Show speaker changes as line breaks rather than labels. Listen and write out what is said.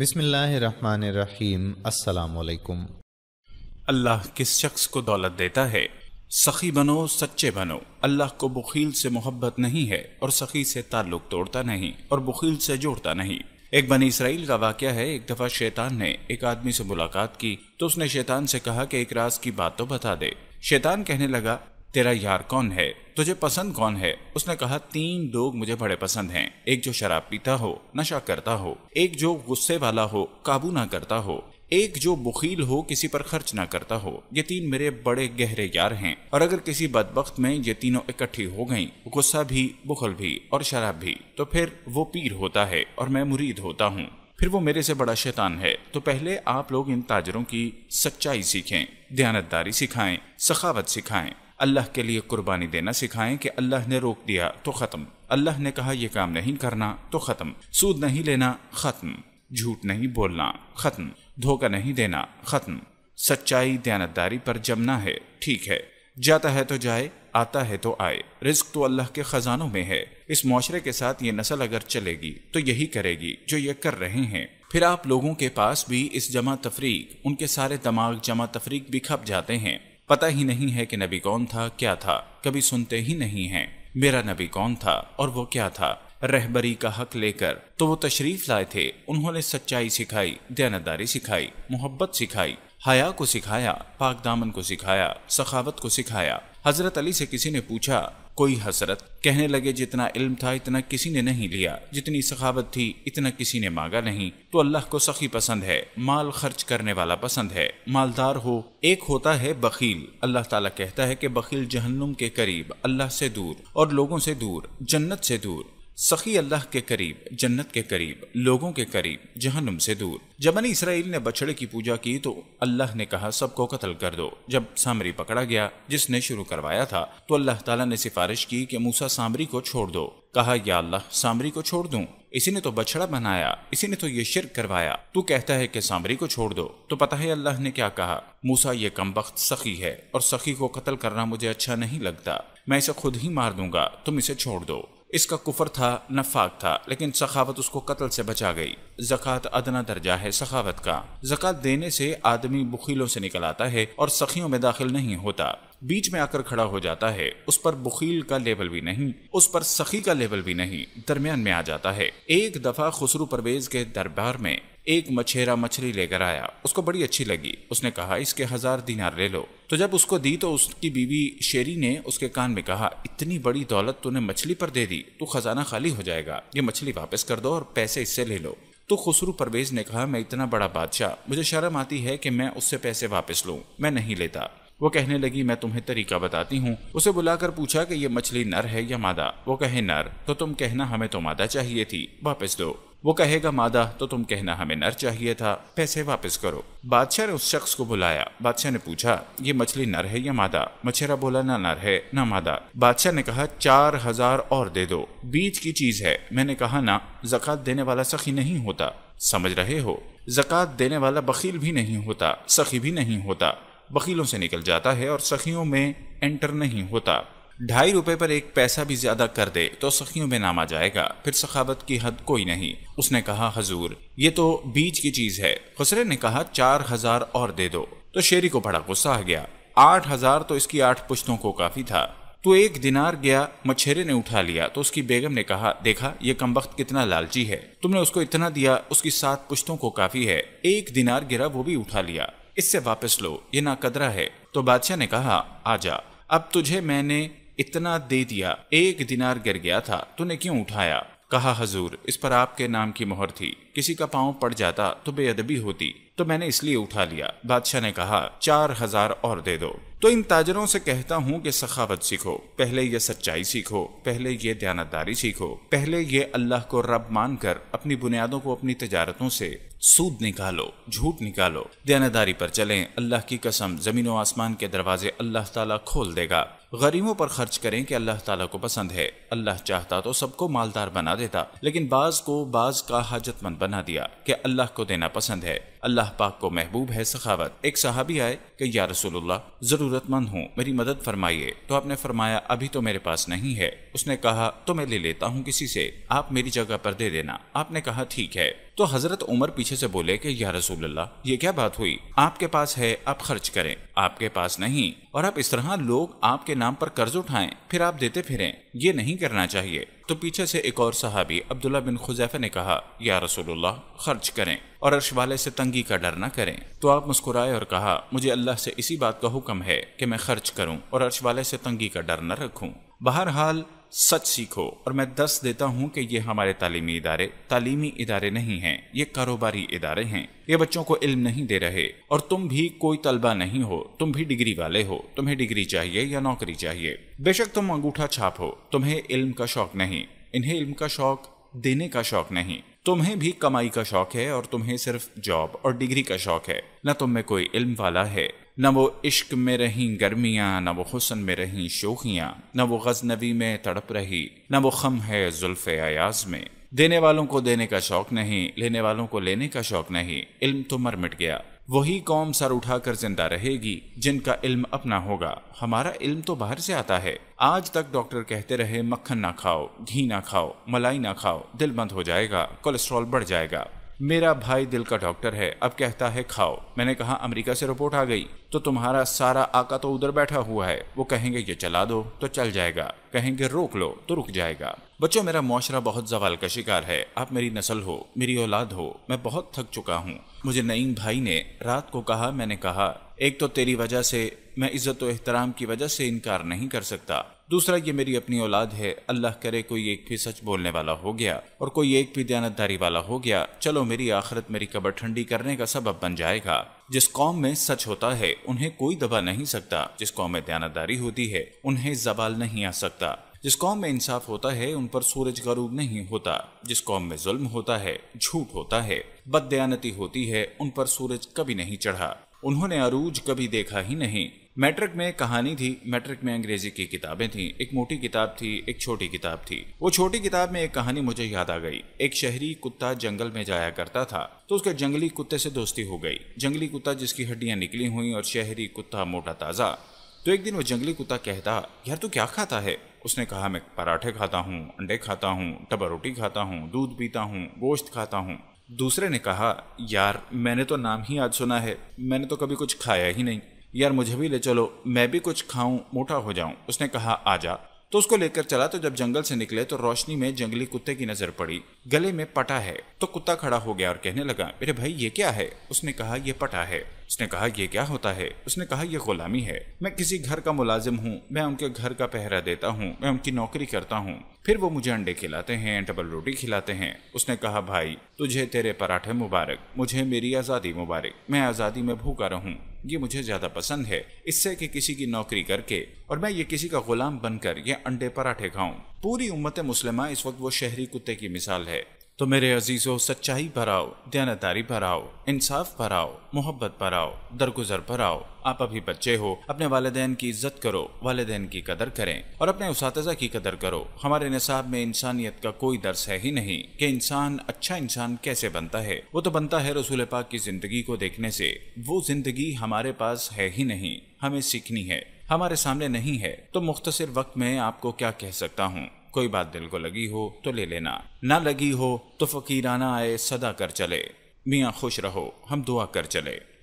بسم اللہ الرحمن الرحیم۔ السلام علیکم۔
اللہ کس شخص کو دولت دیتا ہے؟ سخی بنو، سچے بنو۔ اللہ کو بخیل سے محبت نہیں ہے اور سخی سے تعلق توڑتا نہیں اور بخیل سے جوڑتا نہیں۔ ایک بنی اسرائیل کا واقعہ ہے، ایک دفعہ شیطان نے ایک آدمی سے ملاقات کی تو اس نے شیطان سے کہا کہ ایک راز کی بات تو بتا دے۔ شیطان کہنے لگا تیرا یار کون ہے؟ تجھے پسند کون ہے؟ اس نے کہا، تین لوگ مجھے بڑے پسند ہیں۔ ایک جو شراب پیتا ہو، نشہ کرتا ہو۔ ایک جو غصے والا ہو، قابو نہ کرتا ہو۔ ایک جو بخیل ہو، کسی پر خرچ نہ کرتا ہو۔ یہ تین میرے بڑے گہرے یار ہیں۔ اور اگر کسی بدبخت میں یہ تینوں اکٹھی ہو گئیں، غصہ بھی، بخل بھی اور شراب بھی، تو پھر وہ پیر ہوتا ہے اور میں مرید ہوتا ہوں۔ پھر وہ میرے سے بڑا شیطان ہے۔ تو پہلے آپ لوگ ان تاجروں کی سچائی سیکھیں، دیانتداری سکھائیں، سخاوت سکھائیں۔ اللہ کے لیے قربانی دینا سکھائیں کہ اللہ نے روک دیا تو ختم۔ اللہ نے کہا یہ کام نہیں کرنا تو ختم۔ سود نہیں لینا ختم۔ جھوٹ نہیں بولنا ختم۔ دھوکہ نہیں دینا ختم۔ سچائی دیانتداری پر جمنا ہے۔ ٹھیک ہے۔ جاتا ہے تو جائے، آتا ہے تو آئے۔ رزق تو اللہ کے خزانوں میں ہے۔ اس معاشرے کے ساتھ یہ نسل اگر چلے گی تو یہی کرے گی جو یہ کر رہے ہیں۔ پھر آپ لوگوں کے پاس بھی اس جمع تفریق، ان کے سارے دماغ جمع تفریق بھی کھپ جاتے ہیں۔ پتہ ہی نہیں ہے کہ نبی کون تھا، کیا تھا۔ کبھی سنتے ہی نہیں ہیں۔ میرا نبی کون تھا اور وہ کیا تھا؟ رہبری کا حق لے کر تو وہ تشریف لائے تھے۔ انہوں نے سچائی سکھائی، دیانتداری سکھائی، محبت سکھائی، حیا کو سکھایا، پاک دامن کو سکھایا، سخاوت کو سکھایا۔ حضرت علی سے کسی نے پوچھا کوئی حسرت، کہنے لگے جتنا علم تھا اتنا کسی نے نہیں لیا، جتنی سخاوت تھی اتنا کسی نے مانگا نہیں۔ تو اللہ کو سخی پسند ہے، مال خرچ کرنے والا پسند ہے۔ مالدار ہو، ایک ہوتا ہے بخیل۔ اللہ تعالیٰ کہتا ہے کہ بخیل جہنم کے قریب، اللہ سے دور اور لوگوں سے دور، جنت سے دور۔ سخی اللہ کے قریب، جنت کے قریب، لوگوں کے قریب، جہنم سے دور۔ جب بنی اسرائیل نے بچڑے کی پوجا کی تو اللہ نے کہا، سب کو قتل کر دو۔ جب سامری پکڑا گیا، جس نے شروع کروایا تھا، تو اللہ تعالیٰ نے سفارش کی کہ موسا سامری کو چھوڑ دو۔ کہا، یا اللہ، سامری کو چھوڑ دوں۔ اسی نے تو بچڑا بنایا، اسی نے تو یہ شرک کروایا۔ تو کہتا ہے کہ سامری کو چھوڑ دو۔ تو پتہ ہے اللہ نے کیا کہا موسا یہ کم بخت سخی ہے اور سخی کو قتل کرنا مجھے اچھا نہیں لگتا۔ میں اسے خود ہی مار دوں گا، تم اسے چھوڑ دو۔ اس کا کفر تھا، نفاق تھا، لیکن سخاوت اس کو قتل سے بچا گئی۔ زکوٰۃ ادنا درجہ ہے سخاوت کا۔ زکوٰۃ دینے سے آدمی بخیلوں سے نکل آتا ہے اور سخیوں میں داخل نہیں ہوتا۔ بیچ میں آ کر کھڑا ہو جاتا ہے، اس پر بخیل کا لیبل بھی نہیں، اس پر سخی کا لیبل بھی نہیں، درمیان میں آ جاتا ہے۔ ایک دفعہ خسرو پرویز کے دربار میں ایک مچھیرا مچھلی لے کر آیا۔ اس کو بڑی اچھی لگی۔ اس نے کہا، اس کے ہزار دینار لے لو۔ تو جب اس کو دی تو اس کی بیوی شیری نے اس کے کان میں کہا، اتنی بڑی دولت تو نے مچھلی پر دے دی۔ تو خزانہ خالی ہو جائے گا۔ یہ مچھلی واپس کر دو اور پیسے اس سے لے لو۔ تو خسرو پرویز نے کہا، میں اتنا بڑا بادشاہ۔ مجھے شرم آتی ہے کہ میں اس سے پیسے واپس لوں۔ میں نہیں لیتا وہ کہنے لگی، میں تمہیں طریقہ بتاتی ہوں اسے بلا کر پوچھا کہ یہ مچھلی نر ہے یا مادہ؟ وہ کہے، نر۔ تو تم کہنا ہمیں تو مادہ چاہیے تھی۔ واپس دو۔ وہ کہے گا، مادہ، تو تم کہنا ہمیں نر چاہیے تھا، پیسے واپس کرو۔ بادشاہ نے اس شخص کو بلایا۔ بادشاہ نے پوچھا، یہ مچھلی نر ہے یا مادہ؟ مچھرا بولا، نہ نر ہے، نہ مادہ۔ بادشاہ نے کہا، چار ہزار اور دے دو۔ بیچ کی چیز ہے۔ میں نے کہا نا زکات دینے والا سخی نہیں ہوتا۔ سمجھ رہے ہو؟ زکات دینے والا بخیل بھی نہیں ہوتا، سخی بھی نہیں ہوتا۔ بخیلوں سے نکل جاتا ہے اور سخیوں میں انٹر نہیں ہوتا۔ ڈھائی روپے پر ایک پیسہ بھی زیادہ کر دے تو سخیوں میں نام آ جائے گا، پھر سخاوت کی حد کوئی نہیں۔ اس نے کہا، حضور، یہ تو بیچ کی چیز ہے۔ خسرے نے کہا، چار ہزار اور دے دو۔ تو شیری کو بڑا غصہ آ گیا۔ آٹھ ہزار تو اس کی آٹھ پشتوں کو کافی تھا۔ تو ایک دینار گیا، مچھرے نے اٹھا لیا۔ تو اس کی بیگم نے کہا، دیکھا، یہ کم وقت کتنا لالچی ہے۔ تم نے اس کو اتنا دیا، اس کی سات پشتوں کو کافی ہے۔ ایک دینار گرا، وہ بھی اٹھا لیا۔ اس سے واپس لو، یہ نہ قدرہ ہے۔ تو بادشاہ نے کہا، آ جا۔ اب تجھے میں نے اتنا دے دیا، ایک دینار گر گیا تھا، تو نے کیوں اٹھایا؟ کہا، حضور، اس پر آپ کے نام کی مہر تھی، کسی کا پاؤں پڑ جاتا تو بے ادبی ہوتی، تو میں نے اس لیے اٹھا لیا۔ بادشاہ نے کہا، چار ہزار اور دے دو۔ تو ان تاجروں سے کہتا ہوں کہ سخاوت سیکھو، پہلے یہ سچائی سیکھو، پہلے یہ دیانتداری سیکھو، پہلے یہ اللہ کو رب مان کر اپنی بنیادوں کو اپنی تجارتوں سے سود نکالو، جھوٹ نکالو۔ دیانتداری پر چلیں، اللہ کی قسم، زمین و آسمان کے دروازے اللہ تعالیٰ کھول دے گا۔ غریبوں پر خرچ کریں کہ اللہ تعالیٰ کو پسند ہے۔ اللہ چاہتا تو سب کو مالدار بنا دیتا، لیکن بعض کو بعض کا حاجت مند بنا دیا کہ اللہ کو دینا پسند ہے۔ اللہ پاک کو محبوب ہے سخاوت۔ ایک صحابی آئے کہ، یا رسول اللہ ضرورت مند ہوں، میری مدد فرمائیے۔ تو آپ نے فرمایا، ابھی تو میرے پاس نہیں ہے۔ اس نے کہا، تو میں لے لیتا ہوں کسی سے۔ آپ میری جگہ پر دے دینا۔ آپ نے کہا، ٹھیک ہے۔ تو حضرت عمر پیچھے سے بولے کہ، یا رسول اللہ، یہ کیا بات ہوئی؟ آپ کے پاس ہے آپ خرچ کریں۔ آپ کے پاس نہیں۔ اور آپ اس طرح لوگ آپ کے نام پر قرض اٹھائیں، پھر آپ دیتے پھریں۔ یہ نہیں کرنا چاہیے۔ تو پیچھے سے ایک اور صحابی عبداللہ بن خزیفہ نے کہا، یا رسول اللہ، خرچ کریں اور عرش والے سے تنگی کا ڈر نہ کریں۔ تو آپ مسکرائے اور کہا، مجھے اللہ سے اسی بات کا حکم ہے کہ میں خرچ کروں اور عرش والے سے تنگی کا ڈر نہ رکھوں۔ بہرحال سچ سیکھو اور میں دس دیتا ہوں کہ یہ ہمارے تعلیمی ادارے تعلیمی ادارے نہیں ہیں، یہ کاروباری ادارے ہیں۔ یہ بچوں کو علم نہیں دے رہے۔ اور تم بھی کوئی طلبہ نہیں ہو، تم بھی ڈگری والے ہو، تمہیں ڈگری چاہیے یا نوکری چاہیے۔ بے شک تم انگوٹھا چھاپ ہو، تمہیں علم کا شوق نہیں۔ انہیں علم کا شوق، دینے کا شوق نہیں۔ تمہیں بھی کمائی کا شوق ہے اور تمہیں صرف جاب اور ڈگری کا شوق ہے۔ نہ تم میں کوئی علم والا ہے۔ نہ وہ عشق میں رہیں گرمیاں، نہ وہ حسن میں رہیں شوخیاں، نہ وہ غزنوی میں تڑپ رہی، نہ وہ خم ہے زلف ایاز میں۔ دینے والوں کو دینے کا شوق نہیں، لینے والوں کو لینے کا شوق نہیں، علم تو مر مٹ گیا۔ وہی قوم سر اٹھا کر زندہ رہے گی، جن کا علم اپنا ہوگا۔ ہمارا علم تو باہر سے آتا ہے۔ آج تک ڈاکٹر کہتے رہے، مکھن نہ کھاؤ، گھی نہ کھاؤ، ملائی نہ کھاؤ، دل بند ہو جائے گا، کولیسٹرول بڑھ جائے گا۔ میرا بھائی دل کا ڈاکٹر ہے، اب کہتا ہے کھاؤ۔ میں نے کہا، امریکہ سے رپورٹ آ گئی۔ تو تمہارا سارا آقا تو ادھر بیٹھا ہوا ہے۔ وہ کہیں گے، یہ چلا دو تو چل جائے گا۔ کہیں گے، روک لو تو رک جائے گا۔ بچوں، میرا معاشرہ بہت زوال کا شکار ہے۔ آپ میری نسل ہو، میری اولاد ہو، میں بہت تھک چکا ہوں۔ مجھے نعیم بھائی نے رات کو کہا، میں نے کہا، ایک تو تیری وجہ سے میں عزت و احترام کی وجہ سے انکار نہیں کر سکتا۔ دوسرا، یہ میری اپنی اولاد ہے، اللہ کرے کوئی ایک بھی سچ بولنے والا ہو گیا اور کوئی ایک بھی دیانتداری والا ہو گیا، چلو میری آخرت میری قبر ٹھنڈی کرنے کا سبب بن جائے گا۔ جس قوم میں سچ ہوتا ہے، انہیں کوئی دبا نہیں سکتا۔ جس قوم میں دیانتداری ہوتی ہے، انہیں زوال نہیں آ سکتا۔ جس قوم میں انصاف ہوتا ہے، ان پر سورج غروب نہیں ہوتا۔ جس قوم میں ظلم ہوتا ہے، جھوٹ ہوتا ہے۔ بد دیانتی ہوتی ہے، ان پر سورج کبھی نہیں چڑھا۔ انہوں نے عروج کبھی دیکھا ہی نہیں۔ میٹرک میں کہانی تھی، میٹرک میں انگریزی کی کتابیں تھیں، ایک موٹی کتاب تھی، ایک چھوٹی کتاب تھی۔ وہ چھوٹی کتاب میں ایک کہانی مجھے یاد آ گئی۔ ایک شہری کتا جنگل میں جایا کرتا تھا، تو اس کے جنگلی کتے سے دوستی ہو گئی۔ جنگلی کتا جس کی ہڈیاں نکلی ہوئیں اور شہری کتا موٹا تازہ۔ تو ایک دن وہ جنگلی کتا کہتا، یار تو کیا کھاتا ہے؟ اس نے کہا، میں پراٹھے کھاتا ہوں، انڈے کھاتا ہوں، ٹبا روٹی کھاتا ہوں، دودھ پیتا ہوں، گوشت کھاتا ہوں۔ دوسرے نے کہا، یار، میں نے تو نام ہی آج سنا ہے، میں نے تو کبھی کچھ کھایا ہی نہیں۔ یار مجھے بھی لے چلو، میں بھی کچھ کھاؤں، موٹا ہو جاؤں۔ اس نے کہا، آ جا۔ تو اس کو لے کر چلا تو جب جنگل سے نکلے تو روشنی میں جنگلی کتے کی نظر پڑی۔ گلے میں پٹا ہے۔ تو کتا کھڑا ہو گیا اور کہنے لگا میرے بھائی، یہ کیا ہے؟ اس نے کہا، یہ پٹا ہے۔ اس نے کہا، یہ کیا ہوتا ہے؟ اس نے کہا، یہ غلامی ہے۔ میں کسی گھر کا ملازم ہوں، میں ان کے گھر کا پہرا دیتا ہوں، میں ان کی نوکری کرتا ہوں۔ پھر وہ مجھے انڈے کھلاتے ہیں ڈبل روٹی کھلاتے ہیں۔ اس نے کہا، بھائی، تجھے تیرے پراٹھے مبارک، مجھے میری آزادی مبارک، میں آزادی میں بھوکا رہوں، یہ مجھے زیادہ پسند ہے، اس سے کہ کسی کی نوکری کر کے اور میں یہ کسی کا غلام بن کر یہ انڈے پراٹھے کھاؤں۔ پوری امت مسلمہ اس وقت وہ شہری کتے کی مثال ہے۔ تو میرے عزیزوں سچائی پر آؤ دیانتداری پر آؤ انصاف پر آؤ محبت پر آؤ درگزر پر آؤ آپ ابھی بچے ہو، اپنے والدین کی عزت کرو، والدین کی قدر کریں اور اپنے اساتذہ کی قدر کرو۔ ہمارے نصاب میں انسانیت کا کوئی درس ہے ہی نہیں کہ انسان اچھا انسان کیسے بنتا ہے۔ وہ تو بنتا ہے رسول پاک کی زندگی کو دیکھنے سے۔ وہ زندگی ہمارے پاس ہے ہی نہیں، ہمیں سیکھنی ہے۔ ہمارے سامنے نہیں ہے۔ تو مختصر وقت میں آپ کو کیا کہہ سکتا ہوں؟ کوئی بات دل کو لگی ہو تو لے لینا۔ نہ لگی ہو تو فقیرانہ آئے صدا کر چلے۔ میاں خوش رہو، ہم دعا کر چلے۔